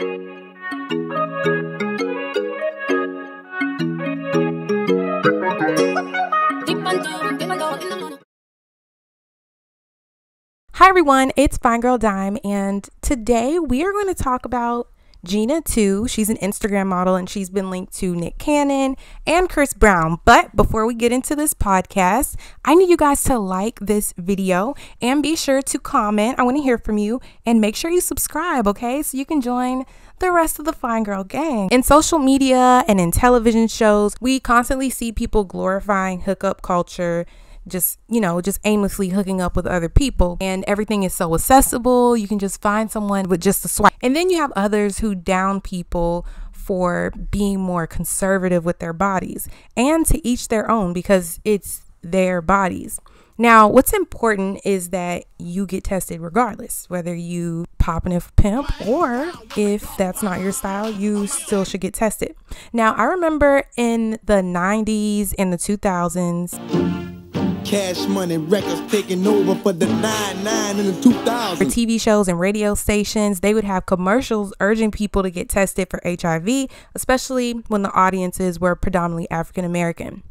Hi everyone, it's Fine Girl Dime, and today we are going to talk about Gena Tew. She's an Instagram model and she's been linked to Nick Cannon and Chris Brown. But before we get into this podcast, I need you guys to like this video and be sure to comment. I want to hear from you and make sure you subscribe, okay? So you can join the rest of the Fine Girl gang. In social media and in television shows, we constantly see people glorifying hookup culture just, you know, just aimlessly hooking up with other people. And everything is so accessible. You can just find someone with just a swipe. And then you have others who down people for being more conservative with their bodies and to each their own because it's their bodies. Now, what's important is that you get tested regardless, whether you pop a pimp or if that's not your style, you still should get tested. Now, I remember in the 90s and the 2000s, Cash Money Records taking over for the 99 in the 2000s. For TV shows and radio stations, they would have commercials urging people to get tested for HIV, especially when the audiences were predominantly African American.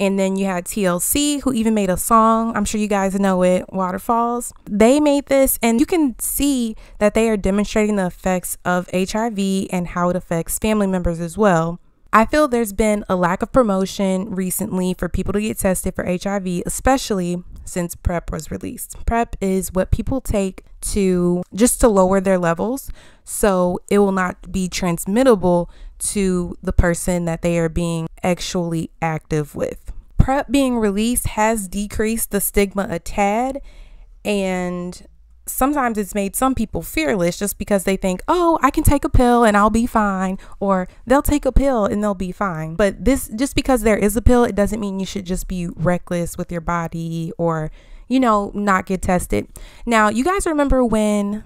And then you had TLC, who even made a song. I'm sure you guys know it, Waterfalls. They made this, and you can see that they are demonstrating the effects of HIV and how it affects family members as well. I feel there's been a lack of promotion recently for people to get tested for HIV, especially since PrEP was released. PrEP is what people take to just to lower their levels so it will not be transmittable to the person that they are being actually active with. PrEP being released has decreased the stigma a tad and sometimes it's made some people fearless just because they think, oh, I can take a pill and I'll be fine, or they'll take a pill and they'll be fine. But this, just because there is a pill, it doesn't mean you should just be reckless with your body or, you know, not get tested. Now, you guys remember when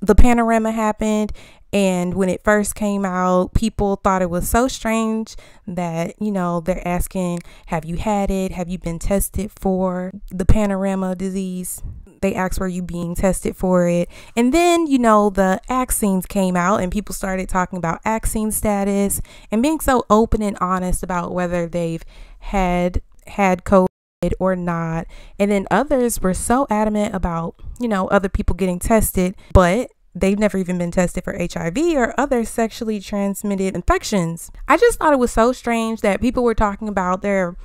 the panorama happened and when it first came out, people thought it was so strange that, you know, they're asking, Have you had it? Have you been tested for the panorama disease? They asked were you being tested for it and then you know the vaccines came out and people started talking about vaccine status and being so open and honest about whether they've had had covid or not and then others were so adamant about you know other people getting tested but they've never even been tested for HIV or other sexually transmitted infections. I just thought it was so strange that people were talking about their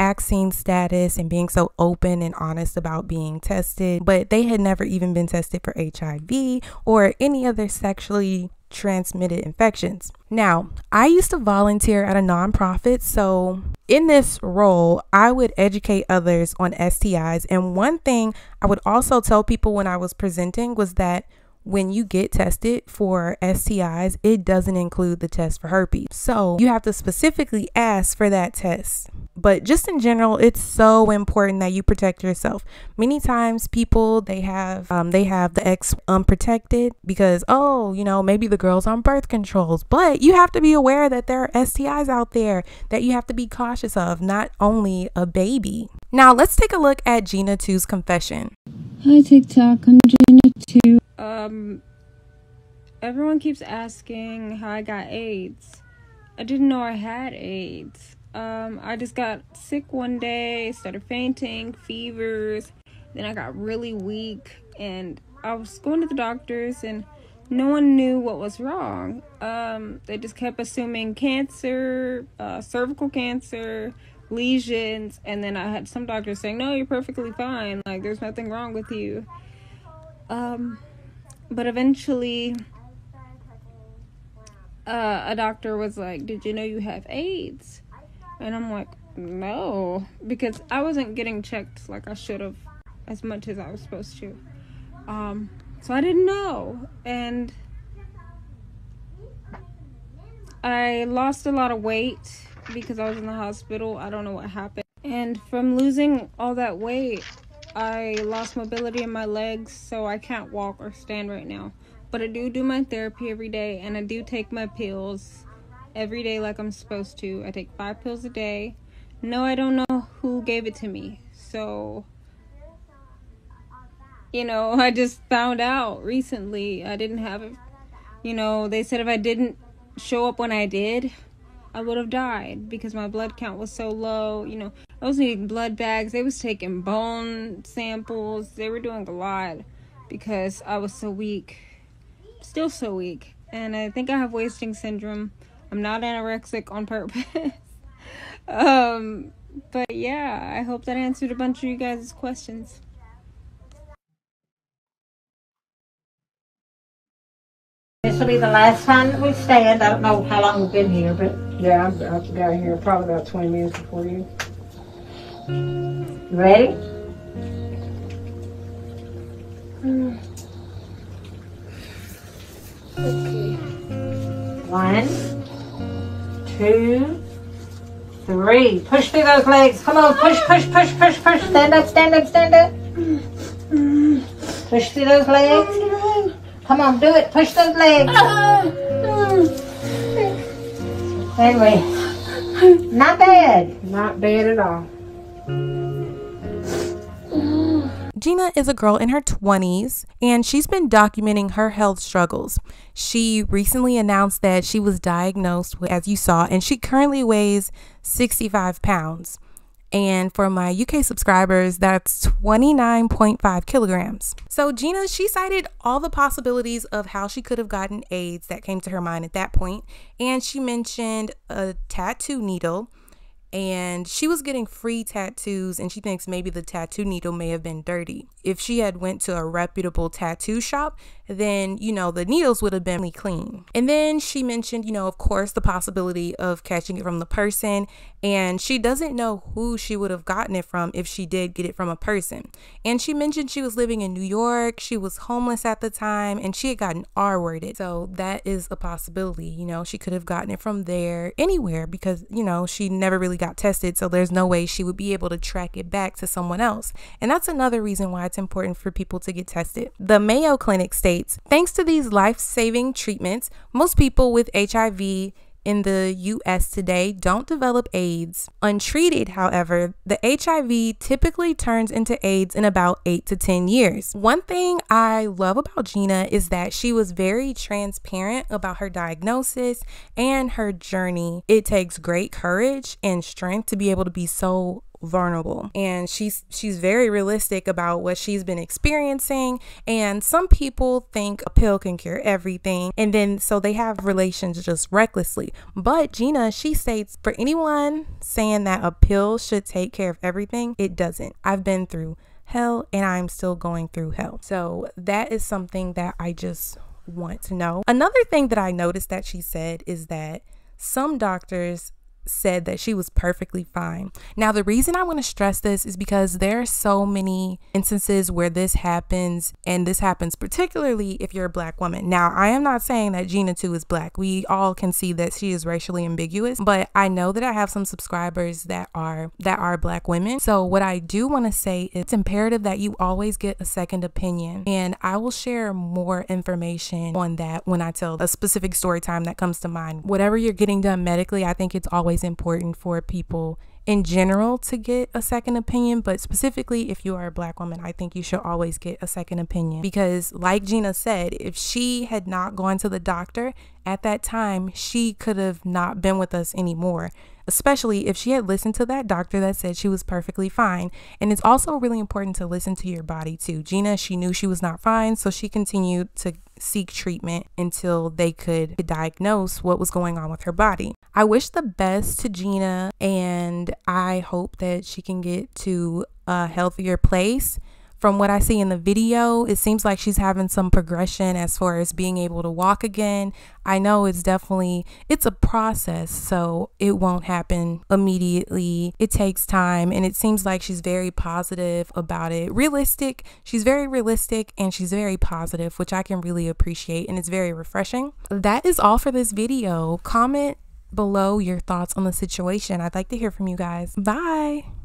vaccine status and being so open and honest about being tested, but they had never even been tested for HIV or any other sexually transmitted infections. Now, I used to volunteer at a nonprofit, so in this role, I would educate others on STIs. And one thing I would also tell people when I was presenting was that when you get tested for STIs, it doesn't include the test for herpes. So you have to specifically ask for that test. But just in general, it's so important that you protect yourself. Many times people they have um, they have the X unprotected because oh you know maybe the girl's on birth controls, but you have to be aware that there are STIs out there that you have to be cautious of. Not only a baby. Now let's take a look at Gena Tew's confession. Hi TikTok, I'm Gena Tew. Um, everyone keeps asking how I got AIDS. I didn't know I had AIDS. Um, I just got sick one day, started fainting, fevers. Then I got really weak, and I was going to the doctors, and no one knew what was wrong. Um, they just kept assuming cancer, uh, cervical cancer, lesions, and then I had some doctors saying, "No, you're perfectly fine. Like there's nothing wrong with you." Um, but eventually uh, a doctor was like did you know you have aids? And i'm like no because i wasn't getting checked like i should have as much as i was supposed to. Um, so i didn't know. And i lost a lot of weight because i was in the hospital. I don't know what happened. And from losing all that weight I lost mobility in my legs, so I can't walk or stand right now. But I do do my therapy every day, and I do take my pills every day like I'm supposed to. I take five pills a day. No, I don't know who gave it to me. So, you know, I just found out recently I didn't have You know, they said if I didn't show up when I did, I would have died because my blood count was so low. You know, I was needing blood bags. They was taking bone samples. They were doing a lot because I was so weak. Still so weak. And I think I have wasting syndrome. I'm not anorexic on purpose. um, but yeah, I hope that answered a bunch of you guys' questions. This will be the last time we stand. I don't know how long we've been here, but Yeah, I've, I've got here probably about 20 minutes before you. Ready? Hmm. One, two, three. Push through those legs. Come on, push, push, push, push, push. Stand up, stand up, stand up. Push through those legs. Come on, do it. Push those legs. Anyway, not bad. Not bad at all. Gena is a girl in her 20s and she's been documenting her health struggles. She recently announced that she was diagnosed, as you saw, and she currently weighs 65 pounds. And for my UK subscribers, that's 29.5 kilograms. So, Gena, she cited all the possibilities of how she could have gotten AIDS that came to her mind at that point. And she mentioned a tattoo needle and she was getting free tattoos and she thinks maybe the tattoo needle may have been dirty. If she had went to a reputable tattoo shop then you know the needles would have been clean. And then she mentioned you know of course the possibility of catching it from the person and she doesn't know who she would have gotten it from if she did get it from a person. And she mentioned she was living in new york she was homeless at the time and she had gotten r-worded. So that is a possibility you know she could have gotten it from there anywhere because you know she never really got tested, so there's no way she would be able to track it back to someone else. And that's another reason why it's important for people to get tested. The Mayo Clinic states thanks to these life saving treatments, most people with HIV in the US today don't develop AIDS. Untreated, however, the HIV typically turns into AIDS in about 8 to 10 years. One thing I love about Gena is that she was very transparent about her diagnosis and her journey. It takes great courage and strength to be able to be so vulnerable. And she's she's very realistic about what she's been experiencing. And some people think a pill can cure everything. And then so they have relations just recklessly. But Gena she states for anyone saying that a pill should take care of everything it doesn't. I've been through hell and I'm still going through hell. So that is something that I just want to know. Another thing that I noticed that she said is that some doctors said that she was perfectly fine. Now, the reason I want to stress this is because there are so many instances where this happens, and this happens particularly if you're a black woman. Now, I am not saying that Gena Tew is black. We all can see that she is racially ambiguous, but I know that I have some subscribers that are that are black women. So, what I do want to say is it's imperative that you always get a second opinion, and I will share more information on that when I tell a specific story time that comes to mind. Whatever you're getting done medically, I think it's always always important for people in general to get a second opinion, but specifically if you are a black woman, I think you should always get a second opinion because, like Gena said, if she had not gone to the doctor at that time, she could have not been with us anymore, especially if she had listened to that doctor that said she was perfectly fine. And it's also really important to listen to your body too. Gena, she knew she was not fine, so she continued to seek treatment until they could diagnose what was going on with her body. I wish the best to Gena and I hope that she can get to a healthier place from what I see in the video, it seems like she's having some progression as far as being able to walk again. I know it's definitely it's a process, so it won't happen immediately. It takes time and it seems like she's very positive about it. Realistic, she's very realistic and she's very positive, which I can really appreciate and it's very refreshing. That is all for this video. Comment below your thoughts on the situation. I'd like to hear from you guys. Bye.